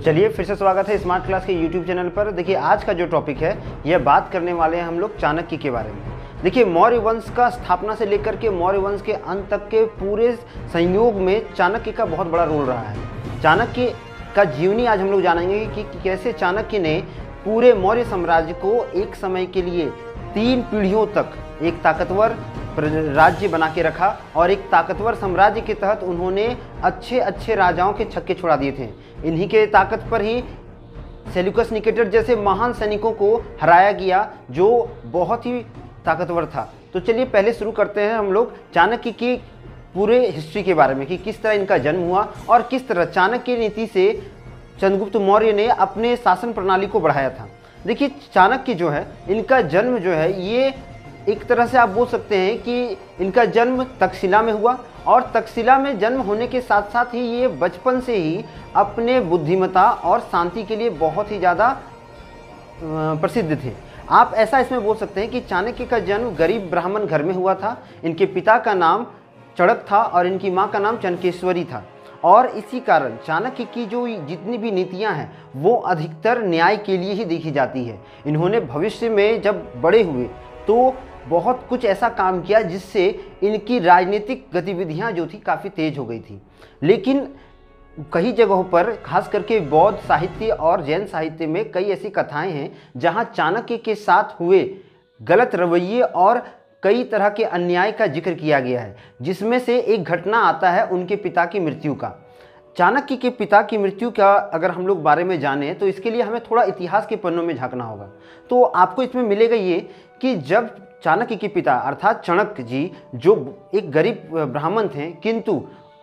तो चलिए फिर से स्वागत है स्मार्ट क्लास के यूट्यूब चैनल पर। देखिए, आज का जो टॉपिक है यह बात करने वाले हैं हम लोग चाणक्य के बारे में। देखिए, मौर्य वंश का स्थापना से लेकर के मौर्य वंश के अंत तक के पूरे संयोग में चाणक्य का बहुत बड़ा रोल रहा है। चाणक्य का जीवनी आज हम लोग जानेंगे कि कैसे चाणक्य ने पूरे मौर्य साम्राज्य को एक समय के लिए तीन पीढ़ियों तक एक ताकतवर राज्य बना के रखा और एक ताकतवर साम्राज्य के तहत उन्होंने अच्छे अच्छे राजाओं के छक्के छुड़ा दिए थे। इन्हीं के ताकत पर ही सेल्यूकस निकेटर जैसे महान सैनिकों को हराया गया, जो बहुत ही ताकतवर था। तो चलिए पहले शुरू करते हैं हम लोग चाणक्य की पूरे हिस्ट्री के बारे में कि किस तरह इनका जन्म हुआ और किस तरह चाणक्य नीति से चंद्रगुप्त मौर्य ने अपने शासन प्रणाली को बढ़ाया था। देखिए, चाणक्य जो है, इनका जन्म जो है, ये एक तरह से आप बोल सकते हैं कि इनका जन्म तक्षशिला में हुआ और तक्षशिला में जन्म होने के साथ साथ ही ये बचपन से ही अपने बुद्धिमता और शांति के लिए बहुत ही ज़्यादा प्रसिद्ध थे। आप ऐसा इसमें बोल सकते हैं कि चाणक्य का जन्म गरीब ब्राह्मण घर में हुआ था, इनके पिता का नाम चड़क था और इनकी माँ का नाम चनकेश्वरी था। और इसी कारण चाणक्य की जो जितनी भी नीतियाँ हैं, वो अधिकतर न्याय के लिए ही देखी जाती है। इन्होंने भविष्य में जब बड़े हुए तो बहुत कुछ ऐसा काम किया जिससे इनकी राजनीतिक गतिविधियाँ जो थी काफ़ी तेज हो गई थी। लेकिन कई जगहों पर, खास करके बौद्ध साहित्य और जैन साहित्य में कई ऐसी कथाएँ हैं, जहाँ चाणक्य के साथ हुए गलत रवैये और कई तरह के अन्याय का ज़िक्र किया गया है, जिसमें से एक घटना आता है उनके पिता की मृत्यु का। चाणक्य के पिता की मृत्यु का अगर हम लोग बारे में जाने तो इसके लिए हमें थोड़ा इतिहास के पन्नों में झांकना होगा। तो आपको इसमें मिलेगा ये कि जब चाणक्य के पिता अर्थात चाणक्य जी, जो एक गरीब ब्राह्मण थे, किंतु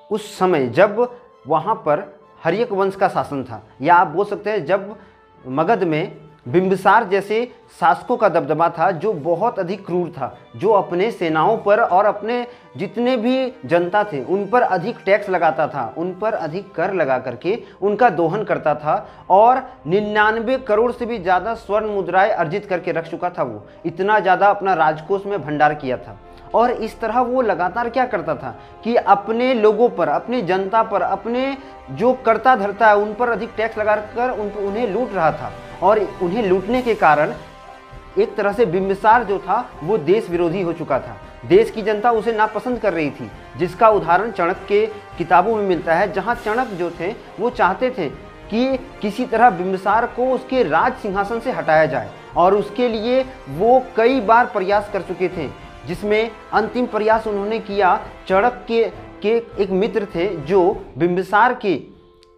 उस समय जब वहाँ पर हरियक वंश का शासन था, या आप बोल सकते हैं जब मगध में बिंबिसार जैसे शासकों का दबदबा था, जो बहुत अधिक क्रूर था, जो अपने सेनाओं पर और अपने जितने भी जनता थे, उन पर अधिक टैक्स लगाता था, उन पर अधिक कर लगा करके उनका दोहन करता था और निन्यानवे करोड़ से भी ज़्यादा स्वर्ण मुद्राएँ अर्जित करके रख चुका था वो। इतना ज़्यादा अपना राजकोष में भंडार किया था। और इस तरह वो लगातार क्या करता था कि अपने लोगों पर, अपनी जनता पर, अपने जो करता धरता है, उन पर अधिक टैक्स लगाकर उन उन्हें लूट रहा था। और उन्हें लूटने के कारण एक तरह से बिम्बिसार जो था, वो देश विरोधी हो चुका था। देश की जनता उसे नापसंद कर रही थी, जिसका उदाहरण चणक के किताबों में मिलता है, जहाँ चणक जो थे, वो चाहते थे कि किसी तरह बिम्बिसार को उसके राज सिंहासन से हटाया जाए। और उसके लिए वो कई बार प्रयास कर चुके थे जिसमें अंतिम प्रयास उन्होंने किया चड़क के के एक मित्र थे जो बिंबिसार के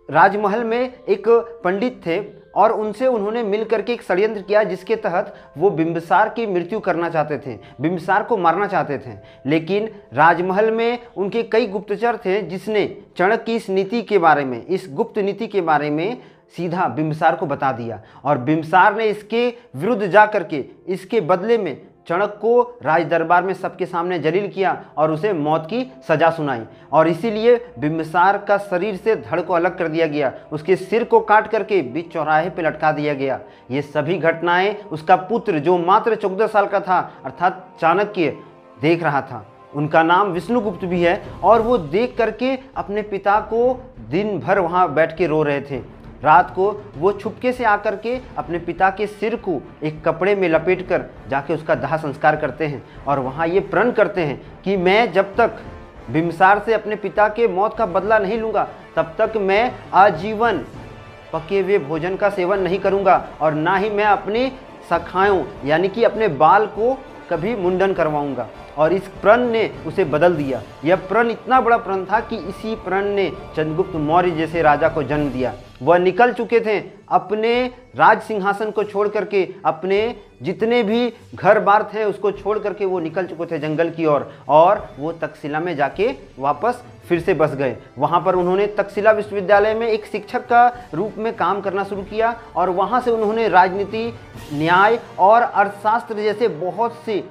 राजमहल में एक पंडित थे और उनसे उन्होंने मिल करके एक षड्यंत्र किया जिसके तहत वो बिंबिसार की मृत्यु करना चाहते थे, बिंबिसार को मारना चाहते थे। लेकिन राजमहल में उनके कई गुप्तचर थे जिसने चणक की इस नीति के बारे में, इस गुप्त नीति के बारे में सीधा बिंबिसार को बता दिया। और बिंबिसार ने इसके विरुद्ध जा करके इसके बदले में चणक को राज दरबार में सबके सामने जलील किया और उसे मौत की सजा सुनाई। और इसीलिए बिम्बिसार का शरीर से धड़ को अलग कर दिया गया। उसके सिर को काट करके बीच चौराहे पर लटका दिया गया। ये सभी घटनाएँ उसका पुत्र, जो मात्र चौदह साल का था, अर्थात चाणक्य, देख रहा था। उनका नाम विष्णुगुप्त भी है और वो देख करके अपने पिता को दिन भर वहाँ बैठ के रो रहे थे। रात को वो छुपके से आकर के अपने पिता के सिर को एक कपड़े में लपेट कर जाके उसका दाह संस्कार करते हैं और वहाँ ये प्रण करते हैं कि मैं जब तक बिमसार से अपने पिता के मौत का बदला नहीं लूँगा, तब तक मैं आजीवन पके हुए भोजन का सेवन नहीं करूँगा और ना ही मैं अपनी सखाओं यानी कि अपने बाल को कभी मुंडन करवाऊँगा। और इस प्रण ने उसे बदल दिया। यह प्रण इतना बड़ा प्रण था कि इसी प्रण ने चंद्रगुप्त मौर्य जैसे राजा को जन्म दिया। वह निकल चुके थे अपने राज सिंहासन को छोड़ करके अपने जितने भी घर बार थे उसको छोड़ करके वो निकल चुके थे जंगल की ओर और, और वो तक्षशिला में जाके वापस फिर से बस गए। वहाँ पर उन्होंने तक्षशिला विश्वविद्यालय में एक शिक्षक का रूप में काम करना शुरू किया और वहाँ से उन्होंने राजनीति न्याय और अर्थशास्त्र जैसे बहुत से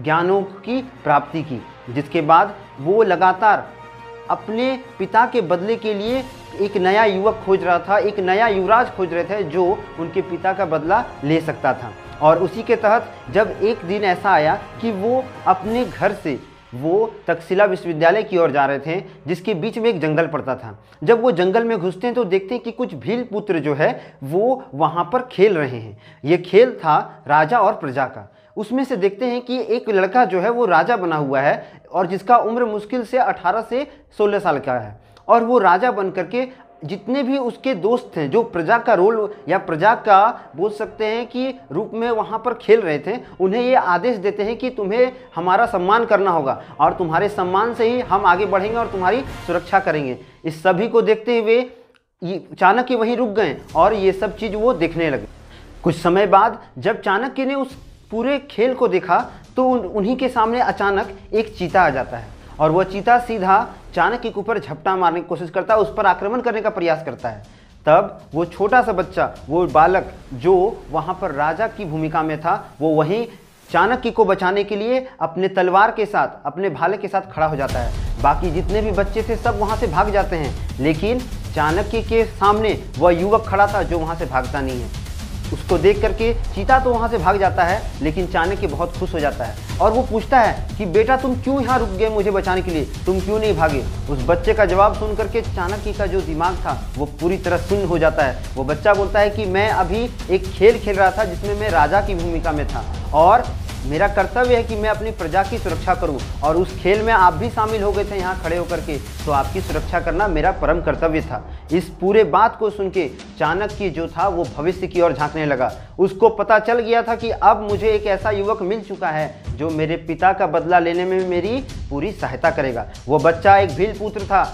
ज्ञानों की प्राप्ति की जिसके बाद वो लगातार अपने पिता के बदले के लिए एक नया युवक खोज रहा था एक नया युवराज खोज रहे थे जो उनके पिता का बदला ले सकता था। और उसी के तहत जब एक दिन ऐसा आया कि वो अपने घर से वो तक्षशिला विश्वविद्यालय की ओर जा रहे थे, जिसके बीच में एक जंगल पड़ता था। जब वो जंगल में घुसते हैं तो देखते हैं कि कुछ भील पुत्र जो है, वो वहाँ पर खेल रहे हैं। ये खेल था राजा और प्रजा का। उसमें से देखते हैं कि एक लड़का जो है, वो राजा बना हुआ है और जिसका उम्र मुश्किल से 18 से 16 साल का है। और वो राजा बन करके जितने भी उसके दोस्त थे जो प्रजा का रोल या प्रजा का बोल सकते हैं कि रूप में वहाँ पर खेल रहे थे उन्हें ये आदेश देते हैं कि तुम्हें हमारा सम्मान करना होगा और तुम्हारे सम्मान से ही हम आगे बढ़ेंगे और तुम्हारी सुरक्षा करेंगे। इस सभी को देखते हुए चाणक्य वहीं रुक गए और ये सब चीज़ वो देखने लगे। कुछ समय बाद जब चाणक्य ने उस पूरे खेल को देखा तो उन, उन्हीं के सामने अचानक एक चीता आ जाता है। और वह चीता सीधा चाणक्य के ऊपर झपटा मारने की कोशिश करता है उस पर आक्रमण करने का प्रयास करता है। तब वो छोटा सा बच्चा, वो बालक जो वहाँ पर राजा की भूमिका में था, वो वहीं चाणक्य को बचाने के लिए अपने तलवार के साथ, अपने भाले के साथ खड़ा हो जाता है। बाकी जितने भी बच्चे थे, सब वहाँ से भाग जाते हैं। लेकिन चाणक्य के सामने वह युवक खड़ा था जो वहाँ से भागता नहीं है। उसको देख करके चीता तो वहाँ से भाग जाता है, लेकिन चाणक्य बहुत खुश हो जाता है। और वो पूछता है कि, बेटा, तुम क्यों यहाँ रुक गए मुझे बचाने के लिए? तुम क्यों नहीं भागे? उस बच्चे का जवाब सुन करके चाणक्य का जो दिमाग था, वो पूरी तरह सुन्न हो जाता है। वो बच्चा बोलता है कि, मैं अभी एक खेल खेल रहा था जिसमें मैं राजा की भूमिका में था और मेरा कर्तव्य है कि मैं अपनी प्रजा की सुरक्षा करूँ और उस खेल में आप भी शामिल हो गए थे यहाँ खड़े होकर के तो आपकी सुरक्षा करना मेरा परम कर्तव्य था। इस पूरे बात को सुन के चाणक्य जो था, वो भविष्य की ओर झांकने लगा। उसको पता चल गया था कि अब मुझे एक ऐसा युवक मिल चुका है जो मेरे पिता का बदला लेने में मेरी पूरी सहायता करेगा। वो बच्चा एक भील पुत्र था,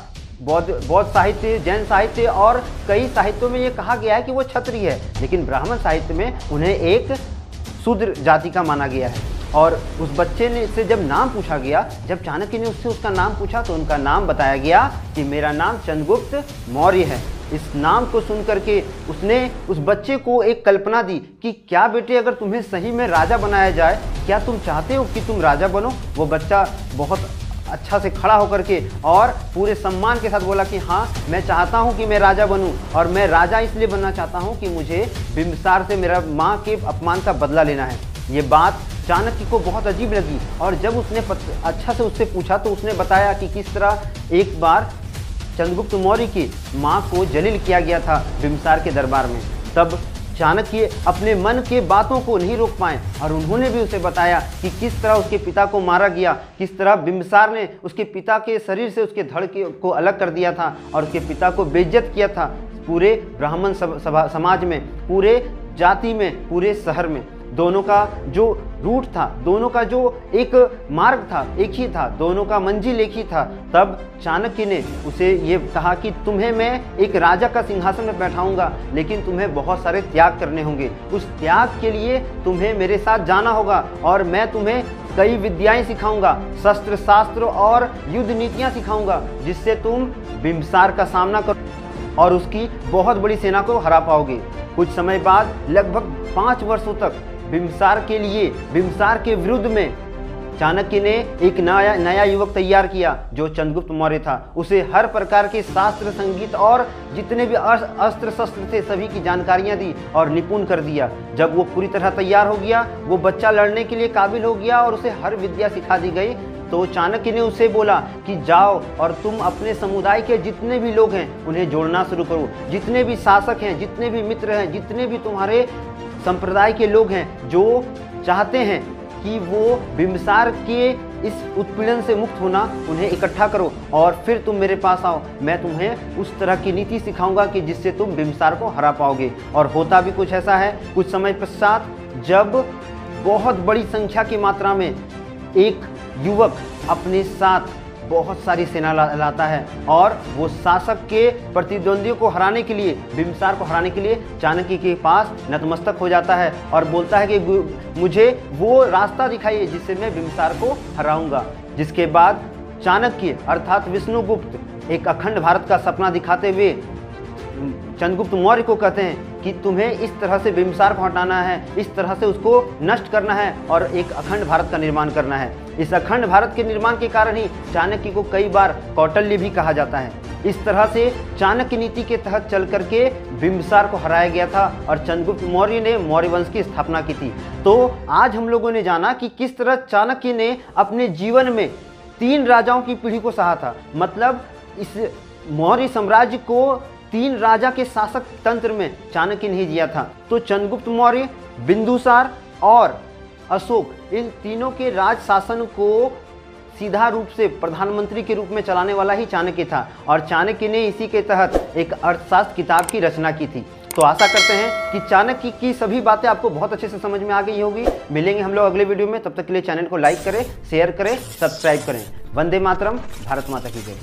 बौद्ध बौद्ध साहित्य, जैन साहित्य और कई साहित्यों में ये कहा गया है कि वो क्षत्रिय है, लेकिन ब्राह्मण साहित्य में उन्हें एक शूद्र जाति का माना गया है। और उस बच्चे ने से जब नाम पूछा गया, जब चाणक्य ने उससे उसका नाम पूछा तो उनका नाम बताया गया कि मेरा नाम चंद्रगुप्त मौर्य है। इस नाम को सुन करके उसने उस बच्चे को एक कल्पना दी कि क्या बेटे, अगर तुम्हें सही में राजा बनाया जाए, क्या तुम चाहते हो कि तुम राजा बनो? वो बच्चा बहुत अच्छा से खड़ा होकर के और पूरे सम्मान के साथ बोला कि हाँ मैं चाहता हूँ कि मैं राजा बनूँ और मैं राजा इसलिए बनना चाहता हूँ कि मुझे बिम्बसार से मेरा माँ के अपमान का बदला लेना है। ये बात चाणक्य को बहुत अजीब लगी और जब उसने अच्छा से उससे पूछा तो उसने बताया कि किस तरह एक बार चंद्रगुप्त मौर्य की माँ को जलील किया गया था बिम्सार के दरबार में। तब चाणक्य अपने मन के बातों को नहीं रोक पाए और उन्होंने भी उसे बताया कि किस तरह उसके पिता को मारा गया, किस तरह बिम्बसार ने उसके पिता के शरीर से उसके धड़ के को अलग कर दिया था और उसके पिता को बेइज्जत किया था पूरे ब्राह्मण समाज में, पूरे जाति में, पूरे शहर में। दोनों का जो रूट था, दोनों का जो एक मार्ग था, एक ही था, दोनों का मंजिल एक ही था, तब चाणक्य ने उसे ये कहा कि तुम्हें मैं एक राजा का सिंहासन में बैठाऊँगा, लेकिन तुम्हें बहुत सारे त्याग करने होंगे। उस त्याग के लिए तुम्हें मेरे साथ जाना होगा और मैं तुम्हें कई विद्याएँ सिखाऊँगा शस्त्र शास्त्र और युद्ध नीतियाँ सिखाऊँगा, जिससे तुम बिम्सार का सामना करो और उसकी बहुत बड़ी सेना को हरा पाओगे। कुछ समय बाद, लगभग पाँच वर्षों तक बिम्सार के लिए बिम्सार के विरुद्ध में। चाणक्य ने एक नया नया युवक तैयार किया, जो चंद्रगुप्त मौर्य था। उसे हर प्रकार के शास्त्र, संगीत और जितने भी अस्त्र शस्त्र थे, सभी की जानकारियाँ दी और निपुण कर दिया। जब वो पूरी तरह तैयार हो गया, वो बच्चा लड़ने के लिए काबिल हो गया और उसे हर विद्या सिखा दी गई। तो चाणक्य ने उसे बोला कि जाओ और तुम अपने समुदाय के जितने भी लोग हैं, उन्हें जोड़ना शुरू करो। जितने भी शासक हैं, जितने भी मित्र हैं, जितने भी तुम्हारे संप्रदाय के लोग हैं, जो चाहते हैं कि वो बिम्बसार के इस उत्पीड़न से मुक्त होना, उन्हें इकट्ठा करो और फिर तुम मेरे पास आओ। मैं तुम्हें उस तरह की नीति सिखाऊँगा कि जिससे तुम बिम्बसार को हरा पाओगे। और होता भी कुछ ऐसा है, कुछ समय पश्चात जब बहुत बड़ी संख्या की मात्रा में एक युवक अपने साथ बहुत सारी सेना ला, लाता है और वो शासक के प्रतिद्वंदियों को हराने के लिए बिम्सार को हराने के लिए चाणक्य के पास नतमस्तक हो जाता है और बोलता है कि मुझे वो रास्ता दिखाइए जिससे मैं बिम्सार को हराऊँगा। जिसके बाद चाणक्य अर्थात विष्णुगुप्त एक अखंड भारत का सपना दिखाते हुए चंद्रगुप्त मौर्य को कहते हैं कि तुम्हें इस तरह से बिम्सार को हटाना है इस तरह से उसको नष्ट करना है और एक अखंड भारत का निर्माण करना है। इस अखंड भारत के निर्माण के कारण ही चाणक्य को कई बार कौटल्य भी कहा जाता है। इस तरह से चाणक्य नीति के तहत चल करके बिम्बसार को हराया गया था और चंद्रगुप्त मौर्य ने मौर्य वंश की स्थापना की थी। तो आज हम लोगों ने जाना कि किस तरह चाणक्य ने अपने जीवन में तीन राजाओं की पीढ़ी को सहा था। मतलब इस मौर्य साम्राज्य को तीन राजा के शासक तंत्र में चाणक्य ने जिया था। तो चंद्रगुप्त मौर्य, बिंदुसार और अशोक, इन तीनों के राज शासन को सीधा रूप से प्रधानमंत्री के रूप में चलाने वाला ही चाणक्य था और चाणक्य ने इसी के तहत एक अर्थशास्त्र किताब की रचना की थी। तो आशा करते हैं कि चाणक्य की सभी बातें आपको बहुत अच्छे से समझ में आ गई होगी। मिलेंगे हम लोग अगले वीडियो में। तब तक के लिए चैनल को लाइक करें, शेयर करें, सब्सक्राइब करें। वंदे मातरम, भारत माता की जय।